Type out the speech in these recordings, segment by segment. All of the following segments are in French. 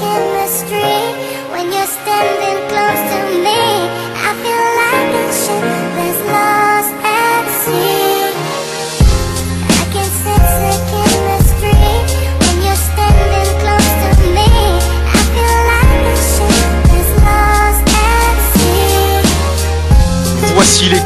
chemistry when you're standing close to me. I feel like a ship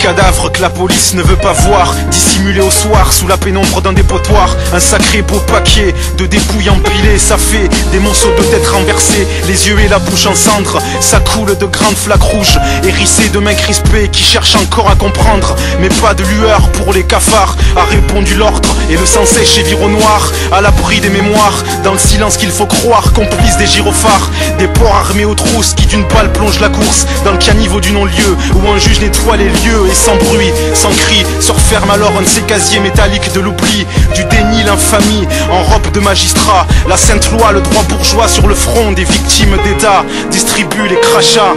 Cadavres que la police ne veut pas voir Dissimulés au soir sous la pénombre d'un dépotoir. Un sacré beau paquet de dépouilles empilées Ça fait des monceaux de têtes renversées Les yeux et la bouche en cendres. Ça coule de grandes flaques rouges Hérissées de mains crispées qui cherchent encore à comprendre Mais pas de lueur pour les cafards A répondu l'ordre et le sang sèche et vire au noir. À l'abri des mémoires Dans le silence qu'il faut croire Complice des gyrophares Des porcs armés aux trousses qui d'une balle plongent la course Dans le caniveau du non-lieu Où un juge nettoie les lieux sans bruit, sans cri. Se referme alors un de ces casiers métalliques de l'oubli Du déni, l'infamie, en robe de magistrat La sainte loi, le droit bourgeois sur le front des victimes d'État Distribue les crachats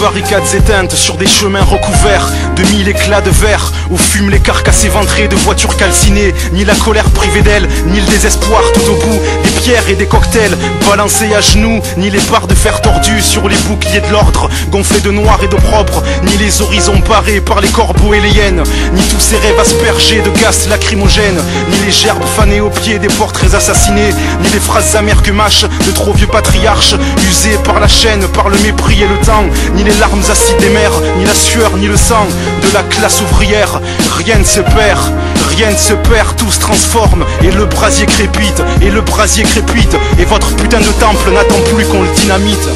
barricades éteintes sur des chemins recouverts de mille éclats de verre où fument les carcasses éventrées de voitures calcinées, ni la colère privée d'elle, ni le désespoir tout au bout, des pierres et des cocktails balancés à genoux, ni les barres de fer tordues sur les boucliers de l'ordre, gonflés de noir et d'opprobre, ni les horizons barrés par les corbeaux et les hyènes, ni tous ces rêves aspergés de gaz lacrymogènes, ni les gerbes fanées aux pieds des portraits assassinés, ni les phrases amères que mâchent de trop vieux patriarches, usés par la chaîne, par le mépris et le temps, ni les larmes acides des mers, ni la sueur, ni le sang de la classe ouvrière. Rien ne se perd, rien ne se perd, tout se transforme, et le brasier crépite, et le brasier crépite, et votre putain de temple n'attend plus qu'on le dynamite.